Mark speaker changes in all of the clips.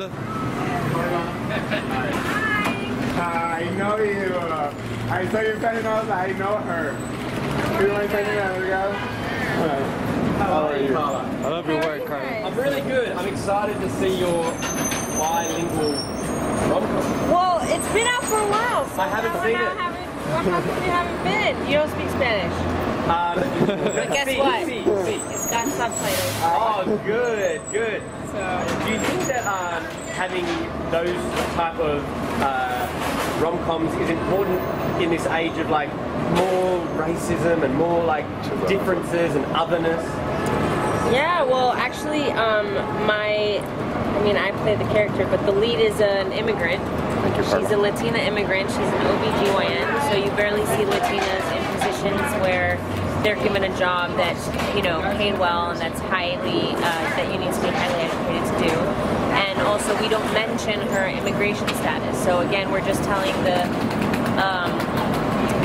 Speaker 1: Karla?
Speaker 2: I know you. I saw your friend and I I know her. You want to take another go? How are you?
Speaker 1: I love your work, Karla.
Speaker 3: I'm really good. I'm excited to see your bilingual rom-com.
Speaker 4: Well, it's been out for a while. So
Speaker 3: I haven't seen it.
Speaker 4: Haven't, how come you haven't been? You don't speak Spanish.
Speaker 3: Um,
Speaker 4: but guess
Speaker 3: see,
Speaker 4: what?
Speaker 3: See, see.
Speaker 4: It's got subtitles.
Speaker 3: Oh, good, good.
Speaker 4: So,
Speaker 3: do you think that uh, having those type of uh, rom-coms is important in this age of like more racism and more like differences and otherness?
Speaker 4: yeah, well, actually, um, my, I mean, I play the character, but the lead is an immigrant. She's a Latina immigrant. She's an OBGYN, so you barely see Latinas in positions where they're given a job that you know, paid well and that's highly, uh, that you need to be highly educated to do. And also, we don't mention her immigration status. So again, we're just telling the um,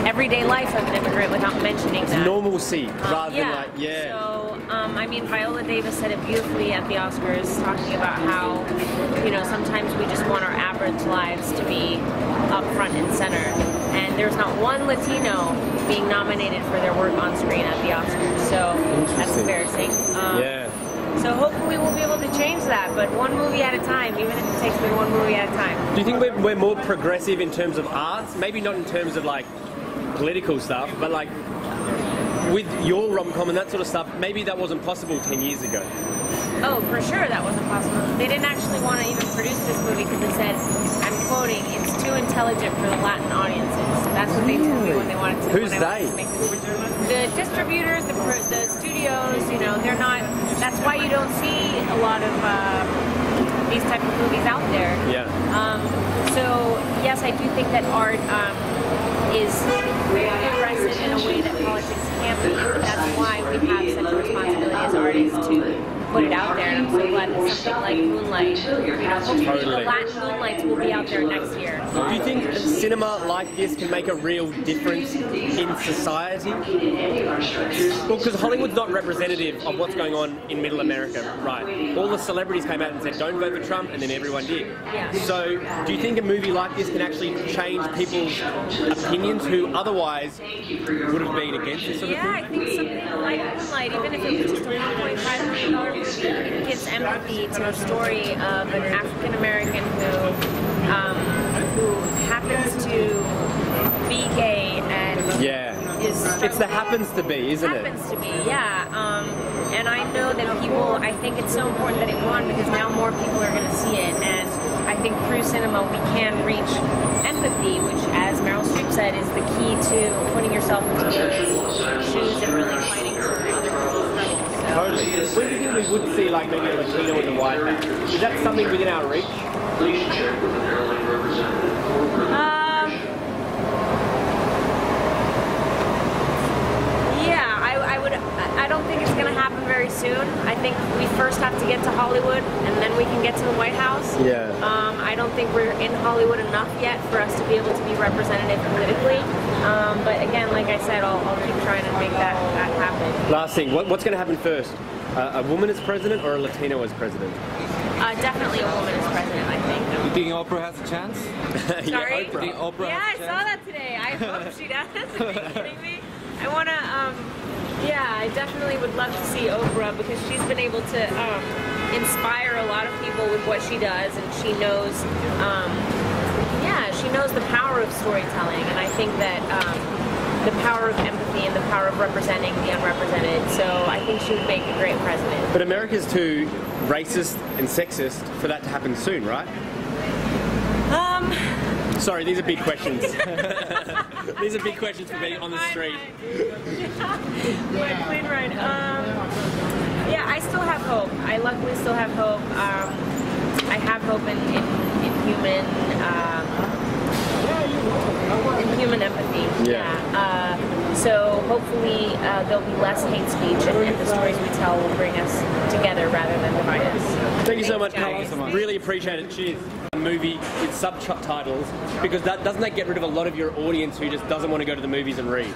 Speaker 4: everyday life of an immigrant without mentioning that.
Speaker 3: Normalcy rather
Speaker 4: yeah.
Speaker 3: than like yeah.
Speaker 4: So, um, I mean, Viola Davis said it beautifully at the Oscars, talking about how, you know, sometimes we just want our average lives to be up front and center. There's not one Latino being nominated for their work on screen at the Oscars. So that's embarrassing. Um,
Speaker 3: yeah.
Speaker 4: So hopefully we'll be able to change that, but one movie at a time, even if it takes me one movie at a time.
Speaker 3: Do you think we're, we're more progressive in terms of arts? Maybe not in terms of like political stuff, but like with your rom-com and that sort of stuff, maybe that wasn't possible 10 years ago.
Speaker 4: Oh, for sure that wasn't possible. They didn't actually want to even produce this movie because they said, quoting, it's too intelligent for the Latin audiences. That's what they told me when they wanted to.
Speaker 3: Who's they?
Speaker 4: to make this movie. The distributors, the, the studios, you know, they're not. That's why you don't see a lot of uh, these type of movies out there.
Speaker 3: Yeah.
Speaker 4: Um, so yes, I do think that art um, is progressive in a way that politics can't be. That's why we have such a responsibility as artists to put it out there. And I'm so glad that something like Moonlight, you know, hopefully the Latin Moonlights will be out there next year.
Speaker 3: Do you think cinema like this can make a real difference in society? Well, because Hollywood's not representative of what's going on in Middle America, right? All the celebrities came out and said, "Don't vote for Trump," and then everyone did. So, do you think a movie like this can actually change people's opinions who otherwise would have been against this sort of
Speaker 4: Yeah, I think something like Moonlight, even if it was just a $1.5 million movie, gives empathy to a story of an African American who um, who happens to be gay and
Speaker 3: Yeah.
Speaker 4: is
Speaker 3: It's the happens to be, isn't it?
Speaker 4: happens to be, yeah. Um, and I know that people, I think it's so important that it won because now more people are going to see it. And I think through cinema we can reach empathy, which, as Meryl Streep said, is the key to putting yourself into people's shoes and really fighting for other people's rights. So,
Speaker 3: Totally. When do you think we would see like maybe a Latino in the White House? Is that something within our reach?
Speaker 4: yeah, I, I would. I don't think it's going to happen very soon. I think we first have to get to Hollywood, and then we can get to the White House.
Speaker 3: Yeah.
Speaker 4: Um, I don't think we're in Hollywood enough yet for us to be able to be representative politically. Um, but again, like I said, I'll, I'll keep trying to make that, that happen.
Speaker 3: Last thing, what, what's going to happen first? Uh, a woman as president or a Latino as president?
Speaker 4: Uh, definitely a woman as president, I think.
Speaker 1: You think Oprah has a chance?
Speaker 4: Sorry?
Speaker 3: Yeah,
Speaker 1: You think
Speaker 3: Oprah.
Speaker 1: Oprah
Speaker 4: Yeah, I
Speaker 1: has a
Speaker 4: saw that today. I hope she does. Are you kidding me? I want to, um, yeah, I definitely would love to see Oprah because she's been able to um, inspire a lot of people with what she does, and she knows, um, yeah, she knows the power of storytelling, and I think that um, the power of empathy and the power of representing the unrepresented. So I think she would make a great president.
Speaker 3: But America's too racist and sexist for that to happen soon, right?
Speaker 4: Um,
Speaker 3: Sorry, these are big questions. these are big questions for me on the street.
Speaker 4: Plane ride. Um, yeah, I still have hope. I luckily still have hope. Um, I have hope in, in, in human um, in human empathy.
Speaker 3: Yeah.
Speaker 4: Uh, so hopefully uh, there'll be less hate speech, and, and the stories we tell will bring us together rather than divide us.
Speaker 3: Thank you so much,
Speaker 4: Thanks,
Speaker 3: Carlos.
Speaker 4: guys.
Speaker 3: Really appreciate it. Cheers. A movie with subtitles because that doesn't that get rid of a lot of your audience who just doesn't want to go to the movies and read.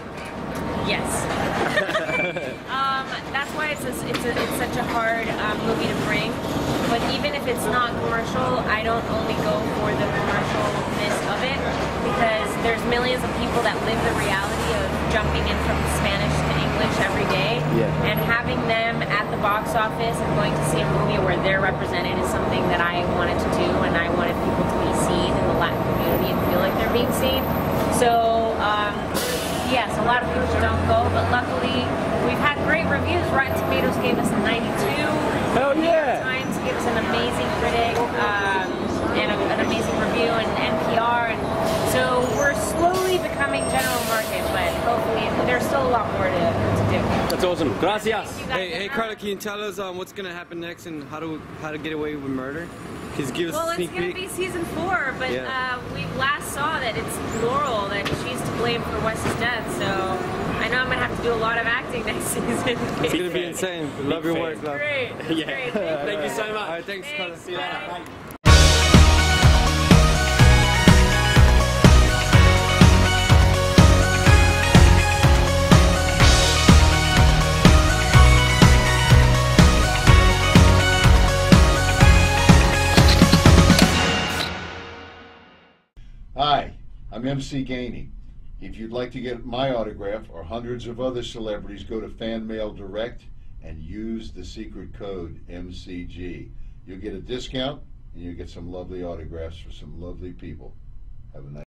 Speaker 4: Yes. um, that's why it's a, it's, a, it's such a hard um, movie to bring But even if it's not commercial, I don't only go for the commercialness of it there's millions of people that live the reality of jumping in from Spanish to English every day.
Speaker 3: Yeah.
Speaker 4: And having them at the box office and going to see a movie where they're represented is something that I wanted to do, and I wanted people to be seen in the Latin community and feel like they're being seen. So, um, yes, a lot of people don't go, but luckily we've had great reviews. Rotten Tomatoes gave us a 92.
Speaker 3: Hell yeah.
Speaker 4: Times gave us an amazing critic um, and a, an amazing review, and NPR, and so we're slowly becoming general market, but hopefully there's still a lot more to, to do.
Speaker 3: That's awesome. Gracias.
Speaker 1: Hey, hey,
Speaker 4: are-
Speaker 1: Karla, can you tell us um, what's gonna happen next and how to how to get away with murder? Cause give us
Speaker 4: Well,
Speaker 1: a
Speaker 4: it's
Speaker 1: sneak
Speaker 4: going to
Speaker 1: peek?
Speaker 4: be season four, but
Speaker 1: Yeah.
Speaker 4: uh, we last saw that it's Laurel that she's to blame for Wes's death. So I know I'm going to have to do a lot of acting next season.
Speaker 1: It's gonna be insane. Love your
Speaker 3: fan.
Speaker 1: work, love.
Speaker 4: Great.
Speaker 3: Yeah.
Speaker 4: Great. Thank
Speaker 3: Thank you so much.
Speaker 1: All right, thanks,
Speaker 4: Karla.
Speaker 3: See you later.
Speaker 4: Bye.
Speaker 3: Bye.
Speaker 5: I'm MC Gainey. If you'd like to get my autograph or hundreds of other celebrities, go to Fan Mail Direct and use the secret code MCG. You'll get a discount and you'll get some lovely autographs for some lovely people. Have a nice